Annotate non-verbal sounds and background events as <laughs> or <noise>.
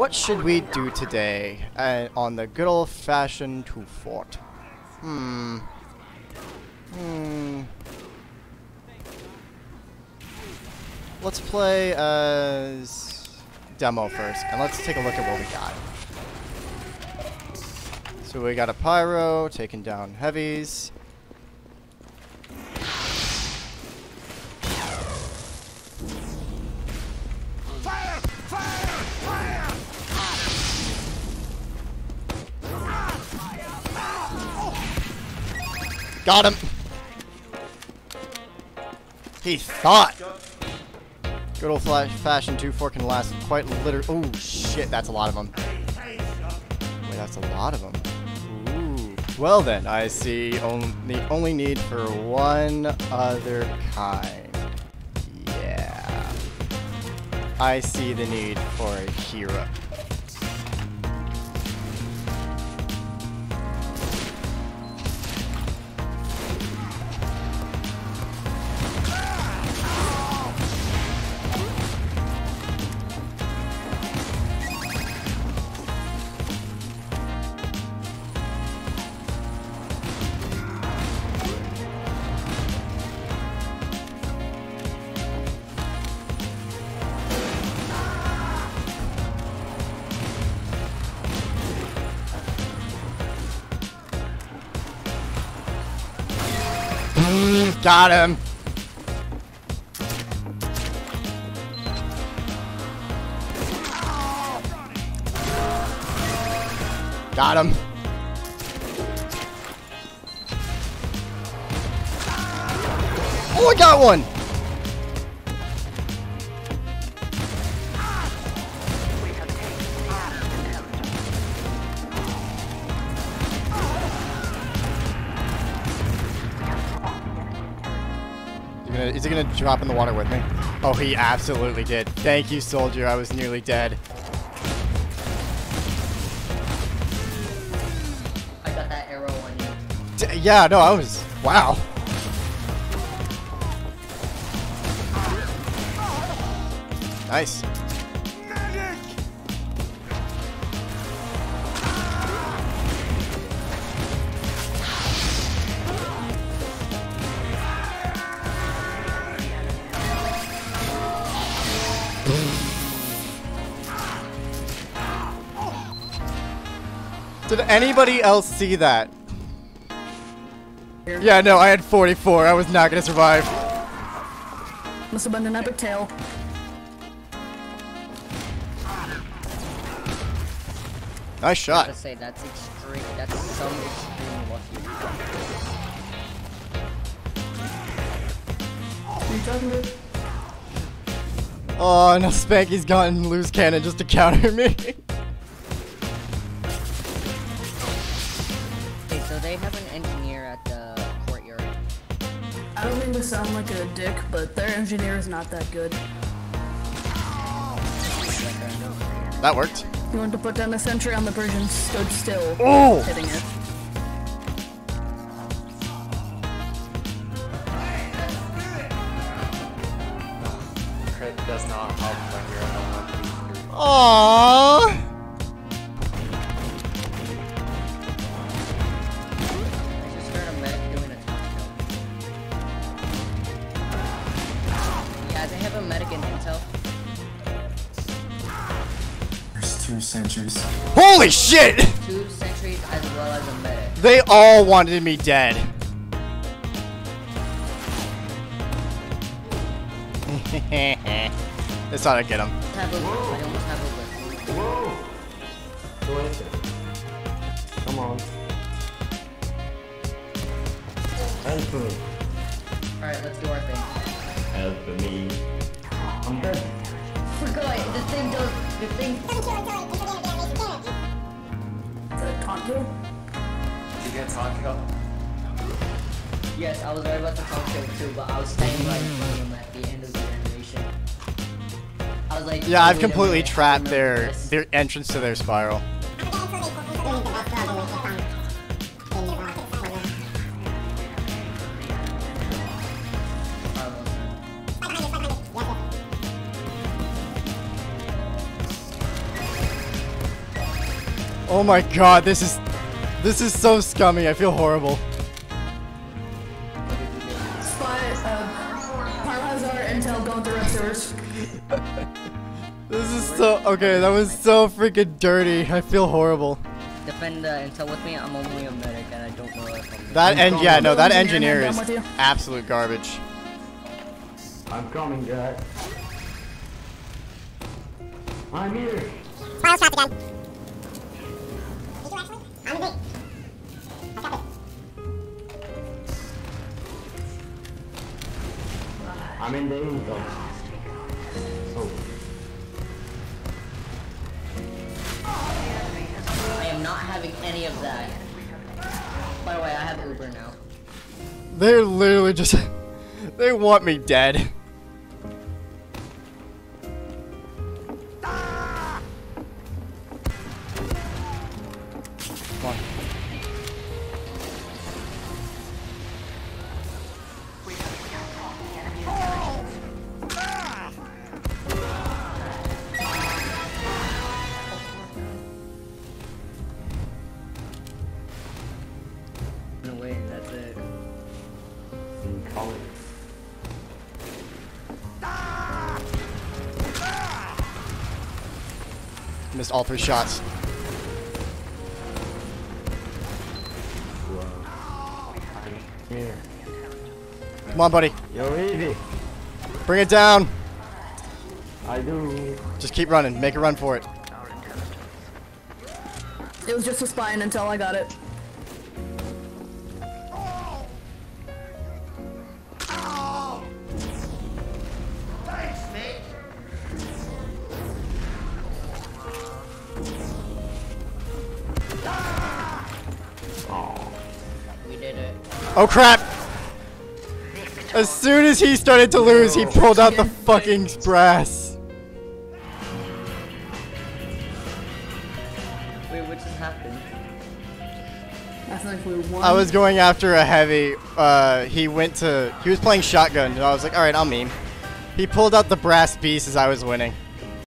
What should we do today uh, on the good old-fashioned 2Fort? Hmm. Hmm. Let's play as demo first, and let's take a look at what we got. So we got a pyro taking down heavies. Got him! He thought! Good old flash fashion 2Fort can last quite literally. Oh shit, that's a lot of them. Wait, that's a lot of them. Well then, I see on the only need for one other kind. Yeah. I see the need for a hero. Got him! Got him! Oh, I got one! Gonna- Is he gonna drop in the water with me? Oh, he absolutely did. Thank you, soldier. I was nearly dead. I got that arrow on you. D yeah, no, I was. Wow. Nice. Did anybody else see that? Yeah, no, I had 44. I was not gonna survive. Must have been an epic tail. Nice I shot. gotta say, that's extreme. That's some extreme lucky. What are you talking about? Oh, no, Spanky's gotten loose cannon just to counter me. <laughs> so they have an engineer at the courtyard. I don't mean to sound like a dick, but their engineer is not that good. that worked. You wanted to put down a sentry on the bridge and stood still, Oh! hitting it. Crit does not help when you're in a 1v3. Aww. Two sentries. Holy shit! Two sentries as well as a medic. They all wanted me dead. <laughs> That's how I get him. Have a look. I almost have a look. Whoa! Go into it. Come on. Help me. Alright, let's do our thing. Help me. I'm dead. The the thing, The taunt kill? Did you get kill? yes, I was right about taunt kill too, but I was standing right in front of him at the end of the animation. I was like, Yeah, I've completely trapped their their entrance to their spiral. Oh my god, this is this is so scummy. I feel horrible. Spy, uh, Parma has our intel going through red sewers. This is so okay. That was so freaking dirty. I feel horrible. Defend the intel with me. I'm only a medic and I don't know if I'm. That and yeah, no, that Engineer, engineer I'm is with you. absolute garbage. I'm coming, Jack. I'm here. I'm in the intel. Oh, I am not having any of that. By the way, I have Uber now. They're literally just <laughs> they want me dead. Missed all three shots. Here. Come on, buddy. Yo, easy. Bring it down. I do. Just keep running. Make a run for it. It was just a spy until. I got it. Oh crap! As soon as he started to lose, he pulled out the fucking brass. Wait, what just happened? I think we won. I was going after a heavy. Uh, he went to. He was playing shotgun, and I was like, all right, I'll meme. He pulled out the brass beast as I was winning.